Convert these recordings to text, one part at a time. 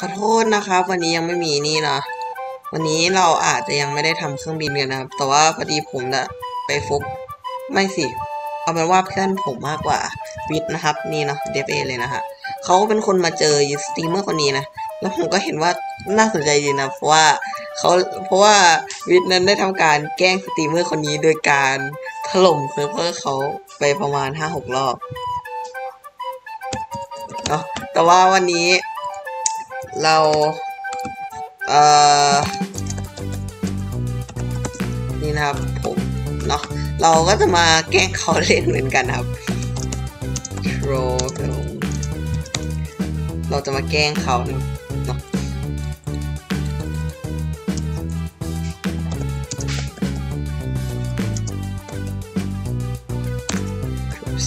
ขอโทษนะครับ วันนี้ยังไม่มีนี่นะวันนี้เราอาจจะยังไม่ได้ทำเครื่องบินกันนะครับ แต่ว่าพอดีผมนะไปฟุกไม่สิเอาเป็นว่าเพื่อนผมมากกว่าวิทนะครับ นี่เนาะเดฟเอเลยนะฮะเขาเป็นคนมาเจอสตรีมเมอร์คนนี้นะแล้วผมก็เห็นว่าน่าสนใจดีนะเพราะว่าเขาเพราะว่าวิทนั้นได้ทำการแกล้งสตรีมเมอร์คนนี้โดยการถล่มเซิร์ฟเวอร์เขาไปประมาณห้าหกรอบเนาะแต่ว่าวันนี้ เราเอ่อนี่นะครับผมเนาะเราก็จะมาแกล้งเขาเล่นเหมือนกันครับ troll เราจะมาแกล้งเขาเนาะ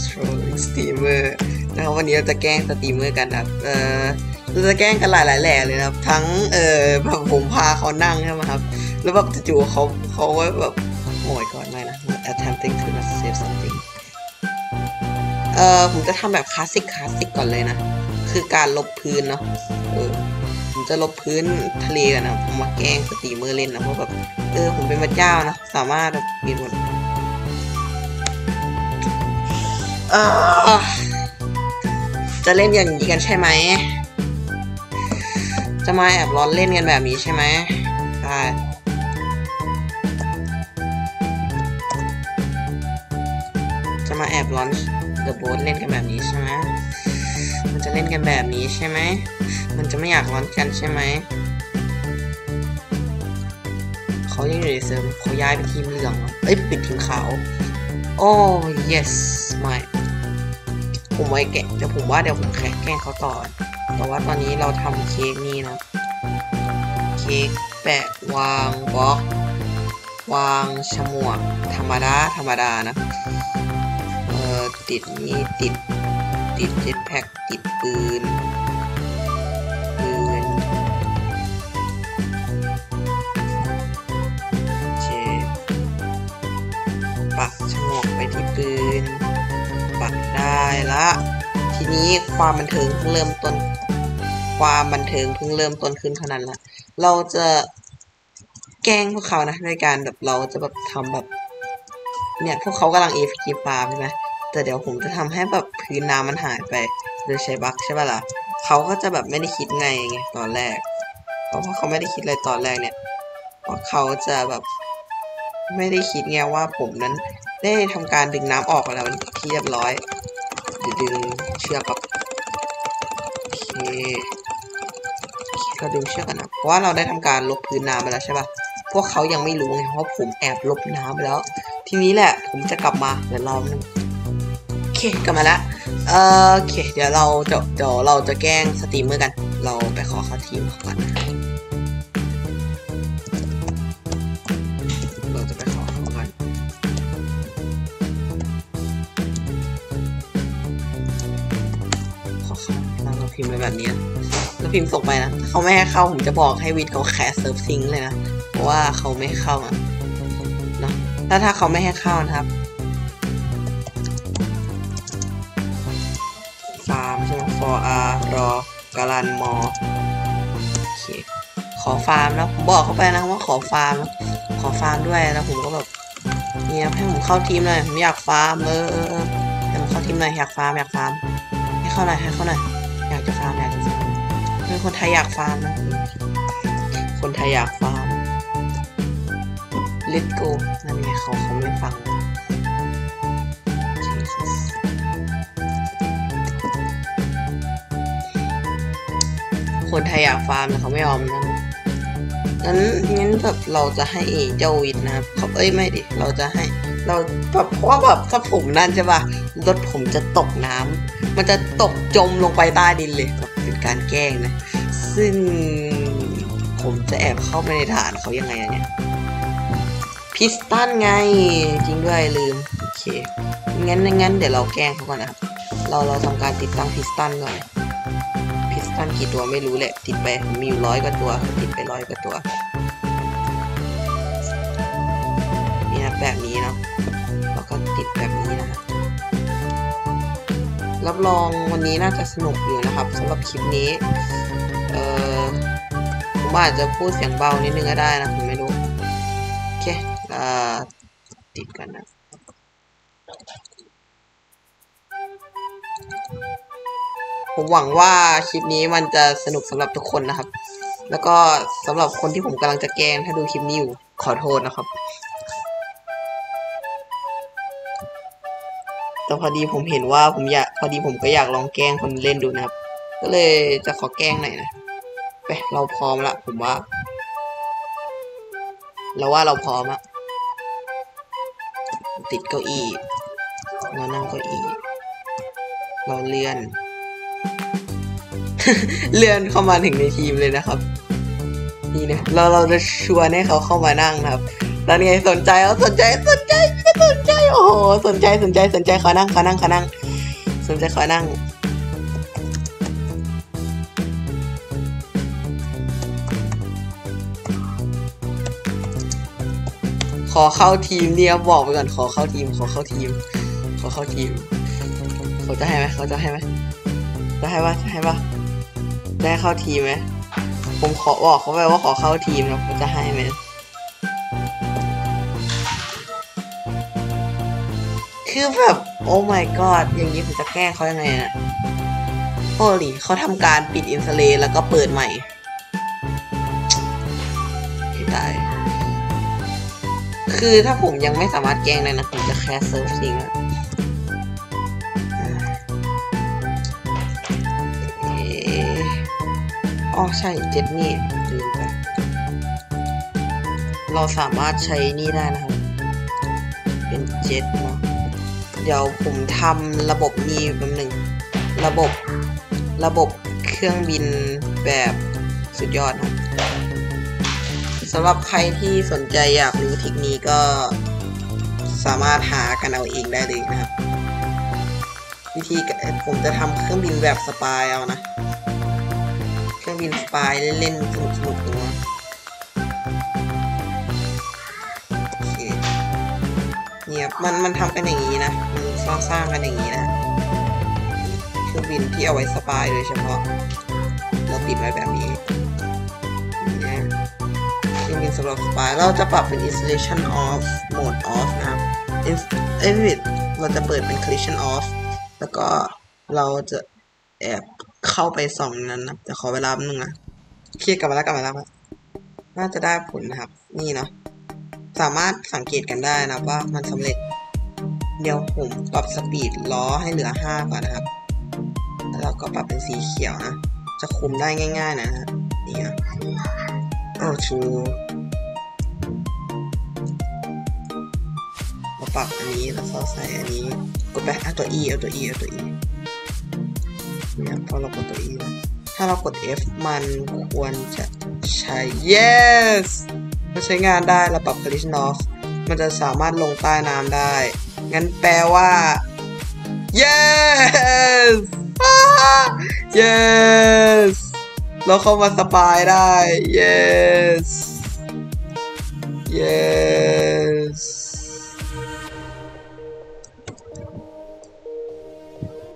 trolling streamer นะครับวันนี้เราจะแกล้งสตรีมเมอร์กันครับเออ เราจะแกล้งกันหลายหลายแหล่เลยนะครับ ทั้งเออแบบผมพาเขานั่งใช่ไหมครับ แล้วแบบจู่ๆเขาเขาก็แบบโอ้ยก่อนไม่นะ attempting to not save something เออผมจะทำแบบคลาสสิกคลาสสิกก่อนเลยนะ คือการลบพื้นเนาะเออผมจะลบพื้นทะเลกันนะผมมาแกล้งสตรีมเมอร์เล่นนะเพราะแบบเออผมเป็นพระเจ้านะ สามารถแบบบินหมดจะเล่นอย่างนี้กันใช่ไหม จะมาแอบร้อนเล่นกันแบบนี้ใช่ไหมใช่จะมาแอบร้อนเดอะโบสเล่นกันแบบนี้ใช่ไหมมันจะเล่นกันแบบนี้ใช่ไหม มันจะไม่อยากร้อนกันใช่ไหม เขายังอยู่ในเซิร์ฟเขาย้ายไปทีมเหลือง เอเอ้ยปิดทีมขาว โอ้ yes ไม่ ผมไว้แกะเดี๋ยวผมว่าเดี๋ยวผมแข่งแกล้งเขาต่อ แต่ว่าตอนนี้เราทำเค้กนี่นะ เค้กแปะวางบล็อก วางฉมวกธรรมดาธรรมดานะ เอ่อติดนี่ติด ติดเจ็ตแพ็กติดปืนปืนโอเคปักฉมวกไปที่ปืน ได้ละ ทีนี้ความบันเทิงเพิ่งเริ่มต้น ความบันเทิงเพิ่งเริ่มต้นขึ้นเท่านั้นละ เราจะแกล้งพวกเขานะในการแบบเราจะแบบทำแบบ เนี่ยพวกเขากำลัง AFK ฟาร์มใช่ไหมแต่เดี๋ยวผมจะทำให้แบบพื้นน้ำมันหายไปโดยใช้บั๊กใช่ป่ะล่ะเขาก็จะแบบไม่ได้คิดไงไงตอนแรก เพราะว่าเขาไม่ได้คิดอะไรตอนแรกเนี่ยเพราะเขาจะแบบไม่ได้คิดไงว่าผมนั้น ได้ทำการดึงน้ำออกแล้วที่เรียบร้อยเดี๋ยวดึงเชือกกับโอเคเราดึงเชือกกันนะเพราะว่าเราได้ทำการลบพื้นน้ำไปแล้วใช่ปะพวกเขายังไม่รู้ไงเพราะผมแอบลบน้ำไปแล้ว ทีนี้แหละผมจะกลับมาเดี๋ยวรอนึงโอเคกลับมาแล้วเออโอเค เดี๋ยวเราเดี๋ยวเดี๋ยวเราจะแกล้งสตรีมเมอร์กัน เราไปขอเข้าทีมก่อน เราพิมพ์ไปแบบนี้แล้วพิมพ์ส่งไปนะเขาไม่ให้เข้าผมจะบอกให้วิทย์เขา crash เซิร์ฟทิ้งเลยนะเพราะว่าเขาไม่เข้าอะนะถ้าถ้าเขาไม่ให้เข้านะครับฟาร์มใช่ไหม for r รอกาลันมอโอเคขอฟาร์มแล้วผมบอกเขาไปนะว่าขอฟาร์มขอฟาร์มด้วยแล้วผมก็แบบเนี่ยให้ผมเข้าทีมหน่อยผมอยากฟาร์มเออเออเออให้ผมเข้าทีมหน่อยอยากฟาร์มอยากฟาร์มให้เข้าหน่อยให้เข้าหน่อย อยากจะฟาร์มอยากจะฟาร์มเป็นคนไทยอยากฟาร์มนะ คนไทยอยากฟาร์ม Let go นั่นไงเขาเขาไม่ฟังคนไทยอยากฟาร์มแต่เขาไม่ยอมนะงั้นงั้นแบบเราจะให้เจ้าวินนะครับเขาเอ้ยไม่ดิ เราจะให้ เราแบบเพราะว่าแบบถ้าผมนั่นใช่ป่ะรถผมจะตกน้ำมันจะตกจมลงไปใต้ดินเลยเป็นการแกล้งนะ ซึ่งผมจะแอบเข้าไปในฐานเขายังไงอะเนี่ยพิสตันไงจริงด้วยลืมโอเคงั้นงั้นเดี๋ยวเราแกล้งเขาก่อนนะครับเราเราทำการติดตั้งพิสตันก่อนพิสตันกี่ตัวไม่รู้แหละ ติดไปมีอยู่ร้อยกว่าตัว ติดไปร้อยกว่าตัวนี่นะแบบนี้เนาะ ติดแบบนี้นะรับรองวันนี้น่าจะสนุกอยู่นะครับสำหรับคลิปนี้เอ่อผมอาจจะพูดเสียงเบานิดนึงก็ได้นะผมไม่รู้โอเคอ่าติดกันนะผมหวังว่าคลิปนี้มันจะสนุกสำหรับทุกคนนะครับ แล้วก็สำหรับคนที่ผมกำลังจะแกล้งถ้าดูคลิปนี้อยู่ขอโทษนะครับ แต่พอดีผมเห็นว่าผมอยากพอดีผมก็อยากลองแกล้งคนเล่นดูนะครับ ก็เลยจะขอแกล้งหน่อยนะไปเราพร้อมละผมว่า เราว่าเราพร้อมละติดเก้าอี้เรานั่งเก้าอี้เราเลื่อน เลื่อนเข้ามาถึงในทีมเลยนะครับนี่นะเราเราจะชวนให้เขาเข้ามานั่งนะครับแล้วไงสนใจเอาสนใจสนใจ โอ้โหสนใจสนใจสนใจขอนั่งขอนั่งขอนั่ง สนใจขอนั่งขอเข้าทีมเนี่ยบอกไปก่อนขอเข้าทีม ขอเข้าทีม ขอเข้าทีมเขาจะให้ไหมเขาจะให้ไหมจะให้ปะจะให้ปะได้เข้าทีมไหมผมขอบอกเขาไปว่าขอเข้าทีมนะเขาจะให้ไหม คือแบบโอ้ my god อย่างนี้ผมจะแกล้งเขายังไงอะโอ้ลีเขาทำการปิดอินสเลแล้วก็เปิดใหม่ให้ตายคือถ้าผมยังไม่สามารถแกล้งได้นะ ผมจะ crash เซิร์ฟทิ้งอะอ๋อใช่เจ็ดนี่ลืมไปเราสามารถใช้นี่ได้นะครับ เป็นเจ็ดเนาะ เดี๋ยวผมทำระบบนี้แป๊บหนึ่งระบบระบบเครื่องบินแบบสุดยอดนะสำหรับใครที่สนใจอยากรู้เทคนิคก็สามารถหากันเอาเองได้เลยนะครับ วิธีผมจะทำเครื่องบินแบบสปายเอานะ เครื่องบินสปายเล่นๆสนุกสนุกๆตัวโอเคเนี่ยมันมันทำกันอย่างนี้นะ มันสร้างสร้างกันอย่างนี้นะเครื่องบินที่เอาไว้สปายโดยเฉพาะเราติดไว้แบบนี้นะเครื่องบินสำหรับสปายเราจะปรับเป็น installation off mode off นะ exit เอ้บิดเราจะเปิดเป็น collision off แล้วก็เราจะแอบเข้าไปส่องนั้นนะแต่ขอเวลาแป๊บนึงนะเคลียร์กลับมาแล้วกลับมาแล้วครับน่าจะได้ผลนะครับ นี่เนาะสามารถสังเกตกันได้นะว่ามันสำเร็จ เดี๋ยวผมปรับสปีดล้อให้เหลือ 5 ก่อนนะครับ แล้วเราก็ปรับเป็นสีเขียวนะ จะคุมได้ง่าย ๆ นะฮะนี่นะโอ้ชูเราปรับอันนี้แล้วก็ใส่อันนี้ กดไปเอาตัว E เอาตัว E เอาตัว E เนี่ยพอเรากดตัว E นะถ้าเรากด F มันควรจะใช้ yes มันใช้งานได้เราปรับ collision off มันจะสามารถลงใต้น้ำได้ งั้นแปลว่า yes yes เราเข้ามาสปายได้ yes yes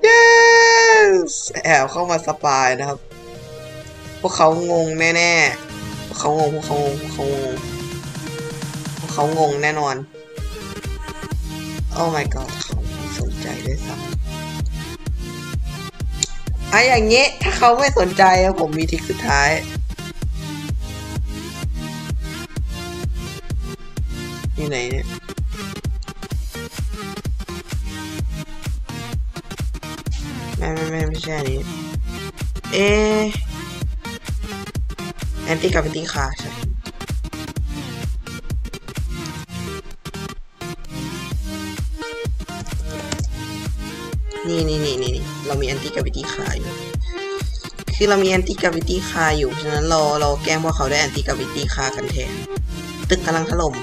yes แอบเข้ามาสปายนะครับ พวกเขางงแน่ๆ พวกเขางง พวกเขางง พวกเขางง พวกเขางงแน่นอน โอ้ my god เขาไม่สนใจด้วยซ้ำอะอย่างเงี้ถ้าเขาไม่สนใจอะผมมีทิคสุดท้ายอยู่ไหนเนี่ยไม่ไม่ไม่ไม่ใช่อันนี้ เอ๊ anti กับ anti car ใช่ นี่นี่นี่นี่เรามี anti gravity car อยู่ คือเรามี anti gravity car อยู่ ฉะนั้นเราเราแกล้งว่าเขาได้แอนตี้ก v วิตี้คากันแทน ตึกกำลังถล่ม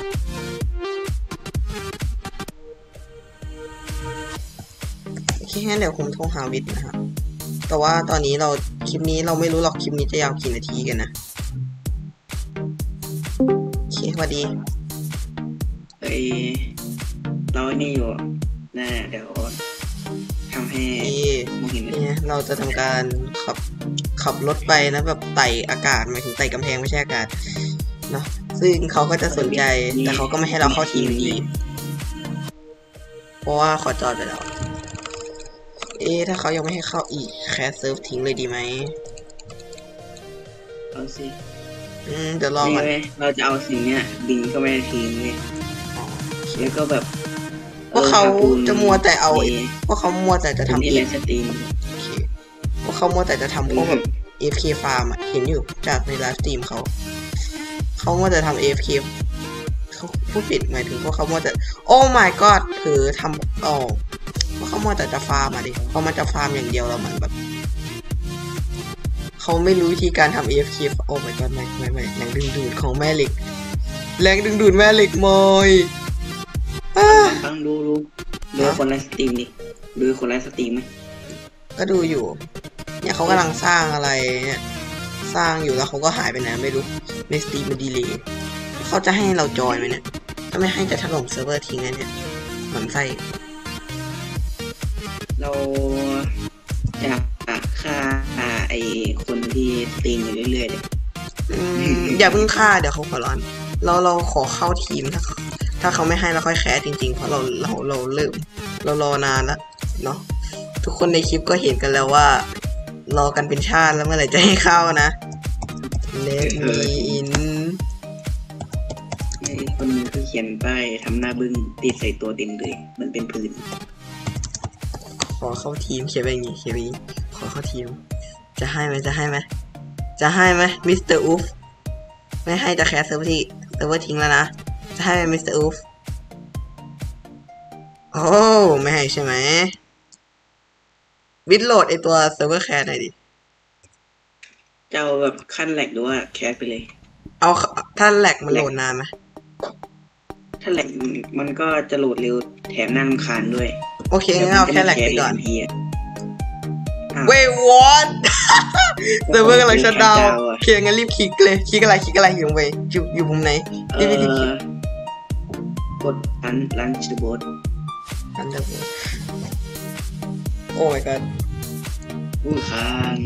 โอเคงั้นเดี๋ยวผมโทรหาวิทย์นะครับแต่ว่าตอนนี้เราคลิปนี้เราไม่รู้หรอกคลิปนี้จะยาวกี่นาทีกันนะ โอเคสวัสดี เอ้ยเรานี่อยู่น่เดี๋ยว ทำให้นี่มองเห็นนี่เราจะทำการขับขับรถไปแล้วแบบไต่อากาศหมายถึงไต่กำแพงไม่ใช่อากาศเนาะซึ่งเขาก็จะสนใจแต่เขาก็ไม่ให้เราเข้าทีมดีเพราะว่าขอจอดไปแล้วเอ๊ะถ้าเขายังไม่ให้เข้าอีกแคสเซิร์ฟทิ้งเลยดีไหมเอาสิอืมเดี๋ยวรอนี่ก่อนเว้ยเราจะเอาสิ่งเนี้ยบินเข้าไปในทีมเว้ยอ๋อแล้วก็แบบ พวกเขาจะมัวแต่เอาในพวกเขามัวแต่จะทำทำที่เอเล่งนสตรีมโอเคพวกเขามัวแต่จะทำพวกแบบ AFK farm อะเห็นอยู่จากในไลฟ์สตรีมเขา เขามัวแต่ทำ AFK เขาพูดผิดหมายถึงพวกเขามัวแต่ oh my god เผือทำอ๋อพวกเขามัวแต่จะฟาร์มอะดิเพราะมันจะฟาร์มอย่างเดียวแล้วมันแบบเขาไม่รู้วิธีการทำ AFK oh my god ไม่ไม่ไม่แรงดึงดูดของแม่เหล็ก แรงดึงดูดแม่เหล็กมอย อ้าฟังดูดูดูฮะคน live stream ดิดูคน live stream ไหมก็ดูอยู่ เนี่ยเขากำลังสร้างอะไรเนี่ยสร้างอยู่แล้วเขาก็หายไปไหนไม่รู้ใน stream มันดีเลยเขาจะให้เราจอยไหมเนี่ยถ้าไม่ให้จะถล่มเซิร์ฟเวอร์ทิ้งนะเนี่ยเหมือนไส้เราจะฆ่าไอ้คนที่ stream อยู่เรื่อยๆเลยอืมอย่าเพิ่งฆ่าเดี๋ยวเขาขอร้อน เราเราขอเข้าทีมถ้าเขา ถ้าเขาไม่ให้เราค่อย crash จริงๆ เพราะเราเราเราเริ่มเรารอนานแล้วเนาะทุกคนในคลิปก็เห็นกันแล้วว่า รอกันเป็นชาติแล้วเมื่อไหร่จะให้เข้านะ let me in ไอ้คนหนึ่งคือเขียนป้ายทำหน้าบึ้งติดใส่ตัวเต็มเลยมันเป็นพื้น ขอเข้าทีมเขียนไปอย่างงี้เขียนไปอย่างงี้ขอเข้าทีม จะให้ไหมจะให้ไหมจะให้ไหม Mister Oof ไม่ให้จะ crash เซิร์ฟที่เซิร์ฟเวอร์ทิ้งแล้วนะ จะให้ไหม Mister Oofโอ้ไม่ให้ใช่ไหมวิดโหลดไอตัวเซิร์ฟเวอร์แคสหน่อยดิเจ้าแบบขั้นแหลกหรือว่าแคสไปเลย เอาถ้าแหลกมันโหลดนานไหมถ้าแหลกมันก็จะโหลดเร็วแถมน่ารำคาญด้วย โอเคงั้นเอาแค่แหลกไปก่อนเฮียอ้าวเวยวอนเซิร์ฟเวอร์กำลังชัดดาวน์ชัตดาวน์อะโอเคงั้นรีบคลิกเลยคลิกอะไรคลิกอะไรอยู่ตรงไปอยู่อยู่มุมไหนเอรีบรีบคลิก อกดรันรันชูบอสอันเดอร์โอ้ my god อู้ค้าง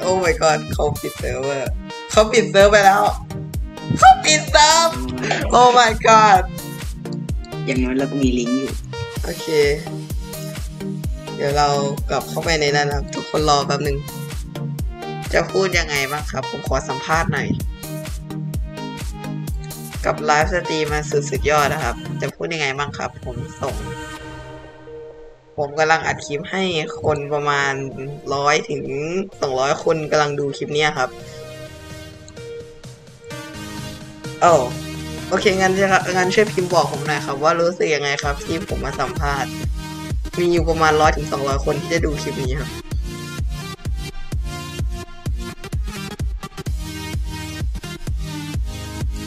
โอ้ my god เขาปิดเซิร์ฟเวอร์เขาปิดเซิร์ฟไปแล้วเขาปิดเซิร์ฟโอ้ my god อย่างน้อยเราก็มีลิงก์อยู่ โอเค เดี๋ยวเรากลับเข้าไปในนั้นนะครับ ทุกคนรอแป๊บหนึ่ง จะพูดยังไงบ้างครับ ผมขอสัมภาษณ์หน่อย กับไลฟ์สตรีมมันสุดสุดยอดนะครับ จะพูดยังไงบ้างครับ ผมส่ง ผมกำลังอัดคลิปให้คนประมาณร้อยถึงสองร้อยคนกำลังดูคลิปเนี้ยครับโอ้โอเคงั้นงั้นช่วยพิมพ์บอกผมหน่อยครับ ว่ารู้สึกยังไงครับ ที่ผมมาสัมภาษณ์ มีอยู่ประมาณร้อยถึงสองร้อยคนที่จะดูคลิปนี้ครับ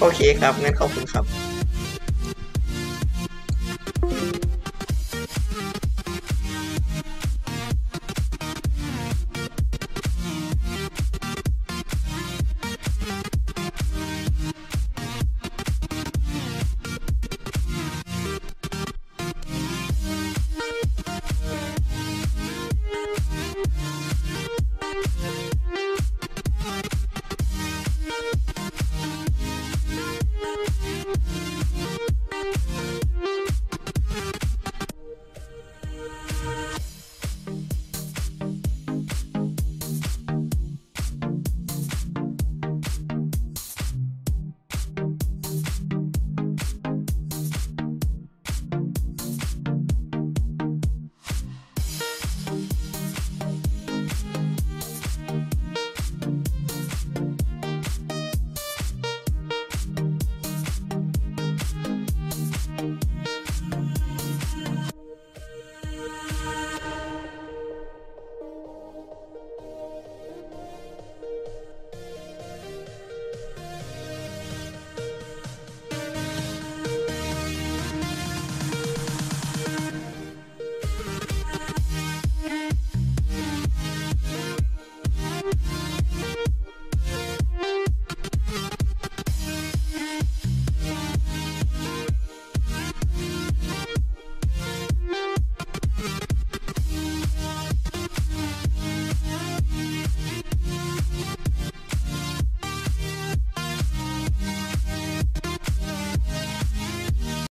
โอเคครับงั้นขอบคุณครับ